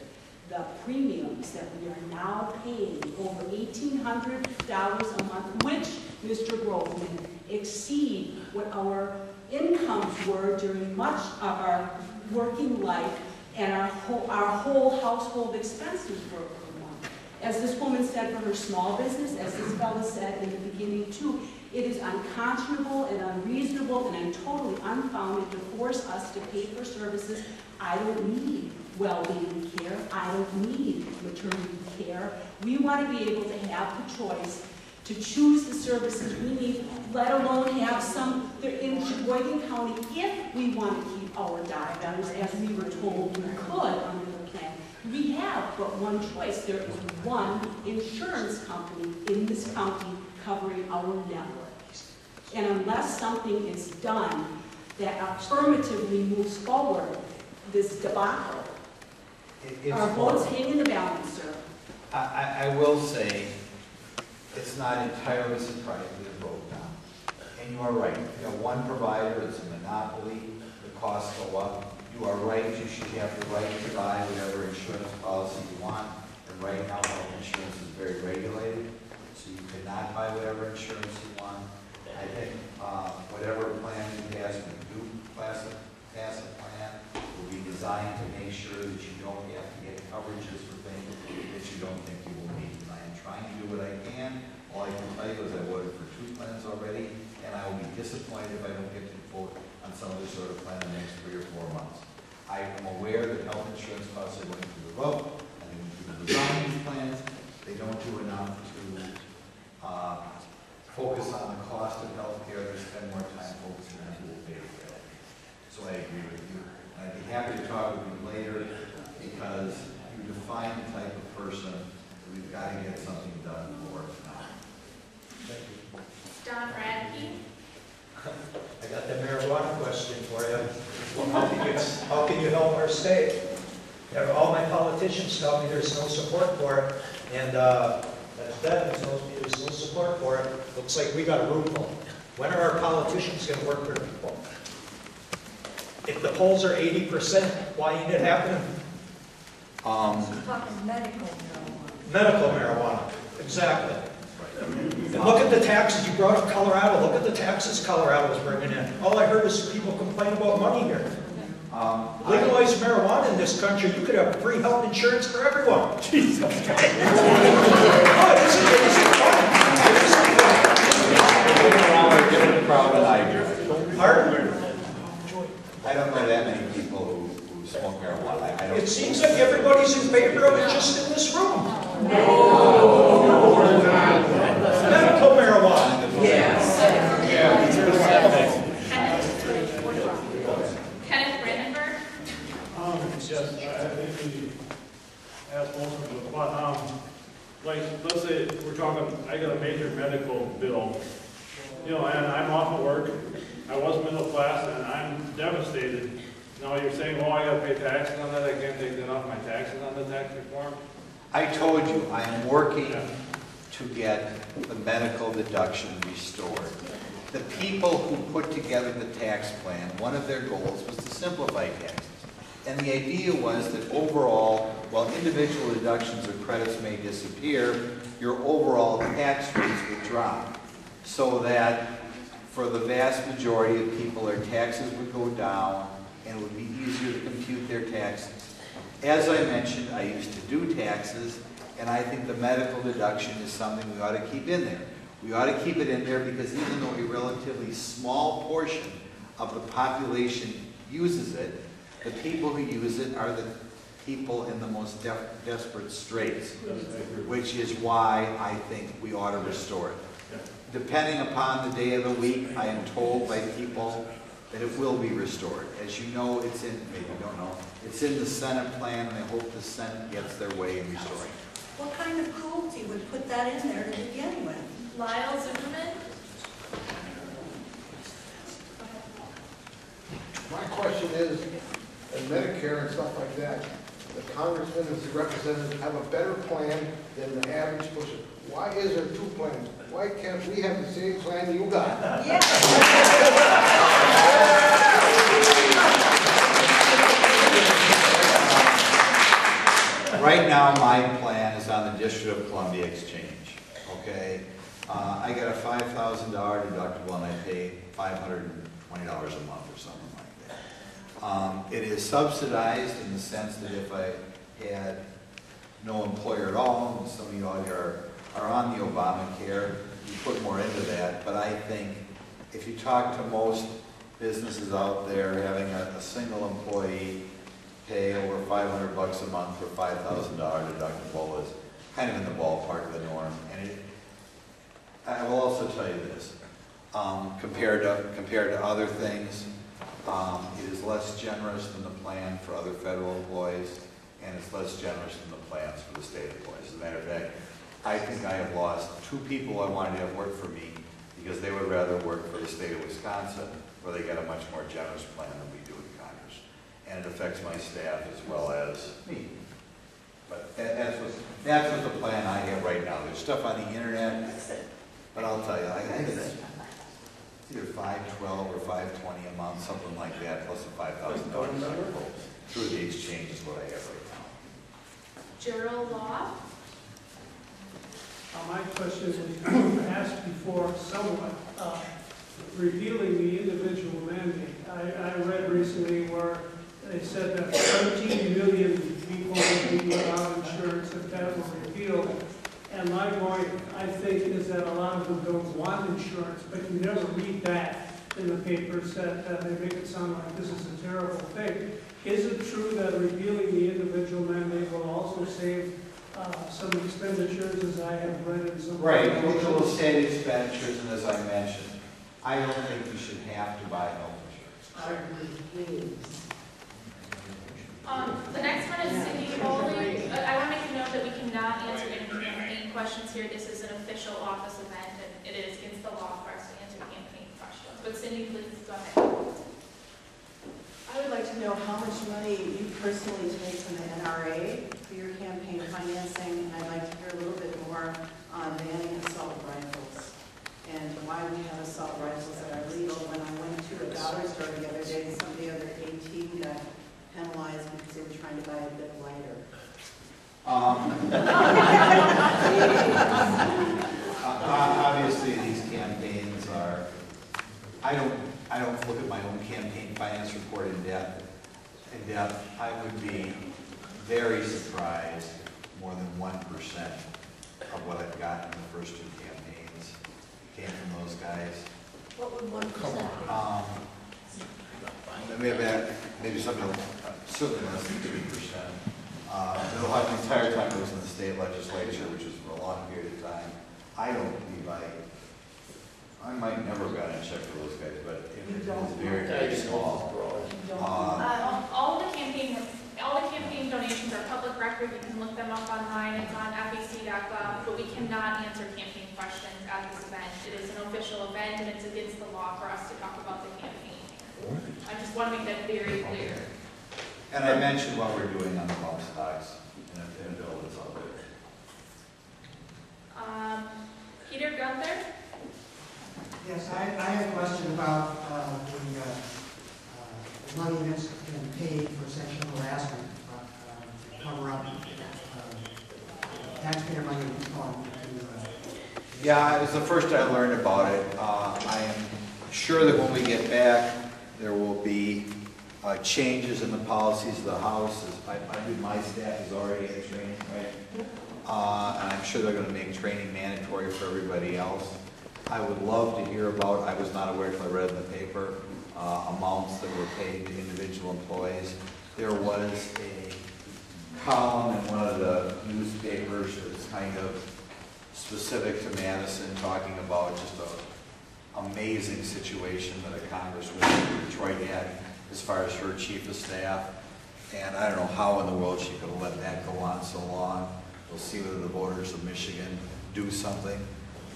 the premiums that we are now paying, over eighteen hundred dollars a month, which, Mr. Grothman, exceed what our incomes were during much of our working life and our whole, our whole household expenses were per month. As this woman said for her small business, as this fellow said in the beginning too, it is unconscionable and unreasonable and totally unfounded to force us to pay for services I don't need well-being care, I don't need maternity care. We want to be able to have the choice to choose the services we need, let alone have some, in Sheboygan County, if we want to keep our diabetes, as we were told we could under the plan. We have but one choice. There is one insurance company in this county covering our network. And unless something is done that affirmatively moves forward this debacle, It- our votes hang in the balance, sir. I, I, will say, it's not entirely surprising that it broke down. And you are right, you have one provider, it's a monopoly, the costs go up. You are right, you should have the right to buy whatever insurance policy you want. And right now, health insurance is very regulated, so you cannot buy whatever insurance you want. I think, uh, whatever plan you pass, when you do pass a, pass a plan, will be designed to make sure that you don't have to get coverages for things that you don't think you will need. And I am trying to do what I can. All I can tell you is I voted for two plans already, and I will be disappointed if I don't get to vote on some other sort of plan in the next three or four months. I am aware that health insurance costs are going through the roof, went through the design these plans. They don't do enough to, uh, focus on the cost of healthcare, they spend more time focusing on who will pay for it. So I agree with you. I'd be happy to talk with you later because you define the type of person that we've got to get something done for now. Don Radke. (laughs) I got the marijuana question for you. Well, How can you, how can you help our state? All my politicians tell me there's no support for it, and uh, that's Devin tells me there's no support for it. Looks like we got a room full. When are our politicians gonna work for the people? If the polls are eighty percent, why ain't it happening? Um, Talking medical marijuana. Medical marijuana, exactly. And look at the taxes, you brought up Colorado, look at the taxes Colorado's bringing in. All I heard is people complain about money here. Um, Legalize marijuana in this country, you could have free health insurance for everyone. (laughs) Jesus Christ. Oh, it isn't, it isn't fun. It isn't fun. around a different crowd than I do. Pardon? I don't know that many people who, who smoke marijuana. I- I don't. It seems like everybody's in favor of it just in this room. Medical marijuana. Kenneth Brandenburg. Um, yes, I I think we asked most of them, but, um, like, let's say we're talking, I got a major medical bill, you know, and I'm off of work, I was middle class, and I'm devastated. Now you're saying, oh, I gotta pay taxes on that, I can't take that off my taxes on the tax reform? I told you, I am working to get the medical deduction restored. The people who put together the tax plan, one of their goals was to simplify taxes. And the idea was that overall, while individual deductions or credits may disappear, your overall tax rates would drop. So that for the vast majority of people, their taxes would go down and it would be easier to compute their taxes. As I mentioned, I used to do taxes, and I think the medical deduction is something we ought to keep in there. We ought to keep it in there because even though a relatively small portion of the population uses it, the people who use it are the people in the most def- desperate straits, which is why I think we ought to restore it. Depending upon the day of the week, I am told by people that it will be restored. As you know, it's in, maybe you don't know, it's in the Senate plan, and I hope the Senate gets their way in restoring it. What kind of cruelty would put that in there to begin with? Lyle Zimmerman. Obamacare and stuff like that, the congressman and the representative have a better plan than the average person. Why is there two plans? Why can't we have the same plan you got? Right now, my plan is on the District of Columbia Exchange, okay? Uh, I got a five thousand dollar deductible and I pay five hundred and twenty dollars a month or something. Um, it is subsidized in the sense that if I had no employer at all, and some of you here are, are on the Obamacare, you put more into that, but I think if you talk to most businesses out there, having a, a single employee pay over five hundred bucks a month for five thousand dollar deductible is kind of in the ballpark of the norm. And it, I will also tell you this, um, compared to, compared to other things, um, it is less generous than the plan for other federal employees, and it's less generous than the plans for the state employees. As a matter of fact, I think I have lost two people I wanted to have work for me because they would rather work for the state of Wisconsin, where they get a much more generous plan than we do in Congress. And it affects my staff as well as me. But that- that's what, that's what the plan I have right now. There's stuff on the internet, but I'll tell you, I I think it's either five twelve or five twenty a month, something like that, plus a five thousand dollars through the exchange is what I have right now. Gerald Law. Uh, My question was asked before somewhat, uh, repealing the individual mandate. I, I read recently where they said that 13 million people would be without insurance if that were repealed. And my point, I think, is that a lot of them don't want insurance, but you never read that in the papers that uh, they make it sound like this is a terrible thing. Is it true that repealing the individual mandate will also save uh, some expenditures, as I have read in some. Right, which will state expenditures, and as I mentioned, I don't think you should have to buy health insurance. I agree. Um, the next one is Cindy Foley. I want to make a note that we cannot answer any campaign questions here. This is an official office event, and it is against the law for us to answer campaign questions. But Cindy, please go ahead. I would like to know how much money you personally take from the NRA for your campaign financing, and I'd like to hear a little Bic more on banning assault rifles and why we have assault rifles that are legal. When I went to a dollar store the other day, somebody under 18 got penalized because they were trying to buy a bit lighter. Um, (laughs) Obviously, these campaigns are, I don't, I don't look at my own campaign finance report in depth. In depth, I would be very surprised if more than one percent of what I've gotten in the first two campaigns came from those guys. What would one percent? Um, Maybe, maybe something, uh, certainly less than three percent. Uh, the whole- the entire time I was in the state legislature, which was for a long period of time, I don't believe I, I might never have gotten a check for those guys, but it was very, very small. Uh, Uh, all the campaign, all the campaign donations are public record. You can look them up online. It's on FEC.gov, but we cannot answer campaign questions at this event. It is an official event, and it's against the law for us to talk about the campaign. I just want to make that very clear. And I mentioned what we're doing on the bump stocks in a, in a bill that's out there. Um, Peter Gunther? Yes, I, I have a question about uh, the, uh, uh, the money that's been paid for sexual harassment, uh, uh, to cover up uh, taxpayer money that's gone to, uh, Yeah, it was the first I learned about it. Uh, I am sure that when we get back, there will be uh, changes in the policies of the House. I, I believe my staff is already in training, right? Uh, And I'm sure they're going to make training mandatory for everybody else. I would love to hear about, I was not aware until I read in the paper, uh, amounts that were paid to individual employees. There was a column in one of the newspapers that was kind of specific to Madison, talking about just a amazing situation that a congresswoman in Detroit had as far as her chief of staff. And I don't know how in the world she could have let that go on so long. We'll see whether the voters of Michigan do something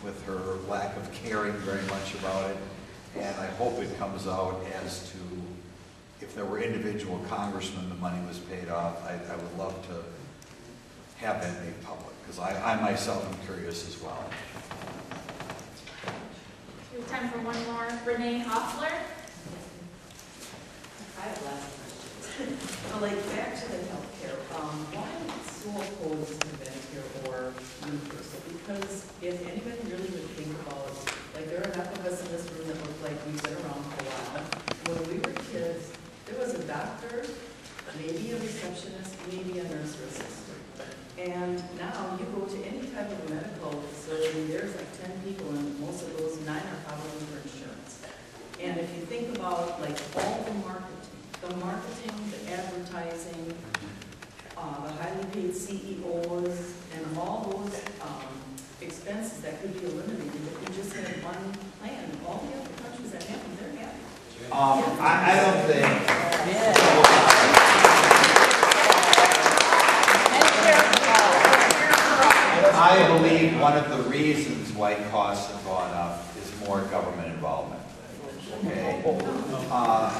with her lack of caring very much about it. And I hope it comes out as to if there were individual congressmen the money was paid off, I, I would love to have that made public, because I, I myself am curious as well. We have time for one more. Renee Hoffler. I have lots of questions. Well, like, back to the healthcare, um, why to Medicare or universal? Because if anybody really would think about, like, there are enough of us in this room that look like we've been around for a while. When we were kids, there was a doctor, maybe a receptionist, maybe a nurse or assistant. And now you go to any type of medical facility, there's like ten people, and most of those nine are probably for insurance. And if you think about like all the marketing, the marketing, the advertising, uh, the highly paid CEOs, and all those, um, expenses that could be eliminated if we just had one plan. All the other countries that have them, they're happy. Um, I, I don't think. I believe one of the reasons why costs have gone up is more government involvement. Okay? Uh,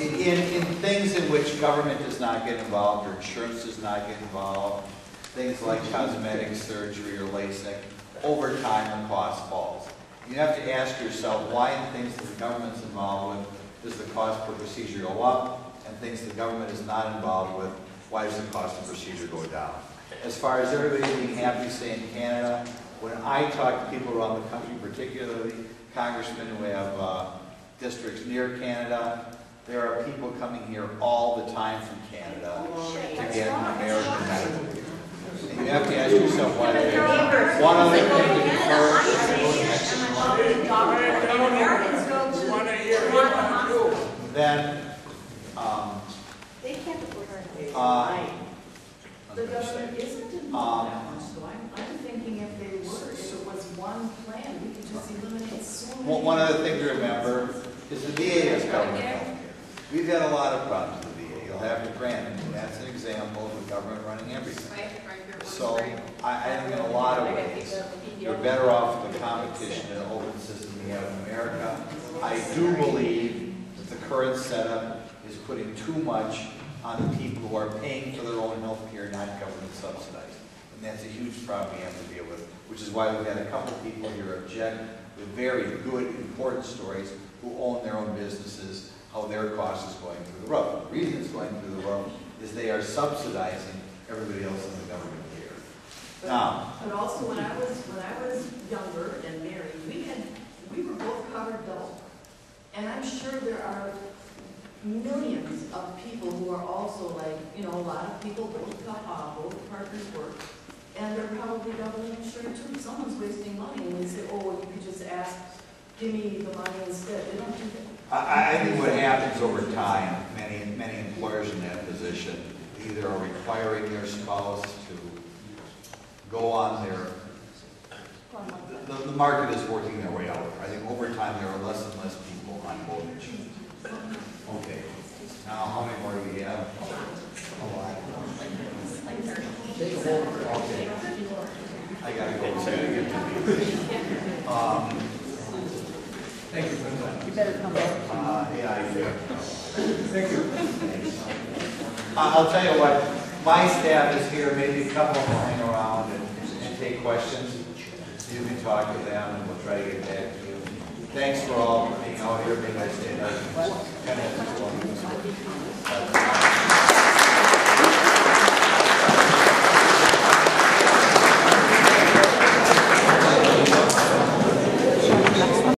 In, in things in which government does not get involved, or insurance does not get involved, things like cosmetic surgery or LASIK, over time the cost falls. You have to ask yourself, why in things that the government's involved with, does the cost per procedure go up? And things the government is not involved with, why does the cost of procedure go down? As far as everybody being happy, say in Canada, when I talk to people around the country, particularly congressmen who have uh, districts near Canada, there are people coming here all the time from Canada to get an American medical care. And you have to ask yourself why they One other thing to Americans go to Then, um, They can't afford uh, The government isn't Um, involved that much, so I'm, I'm thinking if they were, if it was one plan, we could just eliminate so many. One one other thing to remember is the VA has government health care. We've had a lot of problems with the VA, you'll have to grant it, and that's an example of the government running everything. So, I, I think in a lot of ways, you're better off with the competition and open system we have in America. I do believe that the current setup is putting too much on the people who are paying for their own health care, not government subsidized. And that's a huge problem we have to deal with, which is why we've had a couple of people here object with very good, important stories who own their own businesses, how their cost is going through the roof. The reason it's going through the roof is they are subsidizing everybody else in the government here. Now, But also, when I was, when I was younger and married, we had, we were both covered double. And I'm sure there are millions of people who are also like, you know, a lot of people, both, co- uh, both partners work, and they're probably doubly insured too. Someone's wasting money, and they say, oh, you could just ask, give me the money instead. They don't do that. I, I think what happens over time, many, many employers in that position either are requiring their spouse to go on their, the, the market is working their way out. I think over time, there are less and less people on both insurance. Okay, now how many more do we have? A Okay. I gotta go, I gotta get to these. Um, Thank you that. You better come back. Uh, yeah, I do. Thank you. Uh, I'll tell you what, my staff is here, maybe a couple will hang around and, and take questions. You can talk to them and we'll try to get back to you. Thanks for all being out here, being nice to you.